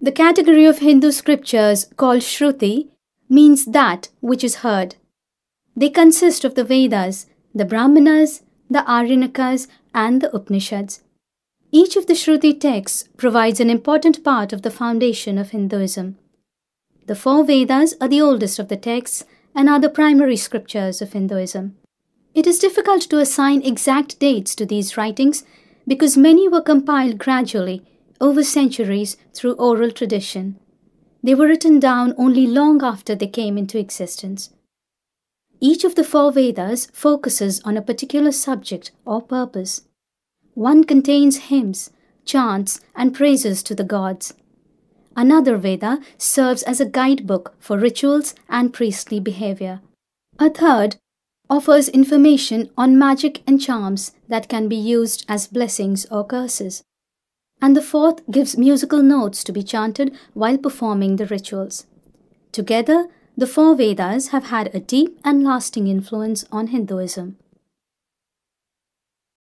The category of Hindu scriptures called Shruti means that which is heard. They consist of the Vedas, the Brahmanas, the Aranyakas, and the Upanishads. Each of the Shruti texts provides an important part of the foundation of Hinduism. The four Vedas are the oldest of the texts and are the primary scriptures of Hinduism. It is difficult to assign exact dates to these writings because many were compiled gradually over centuries through oral tradition. They were written down only long after they came into existence. Each of the four Vedas focuses on a particular subject or purpose. One contains hymns, chants, and praises to the gods. Another Veda serves as a guidebook for rituals and priestly behavior. A third offers information on magic and charms that can be used as blessings or curses. And the fourth gives musical notes to be chanted while performing the rituals. Together, the four Vedas have had a deep and lasting influence on Hinduism.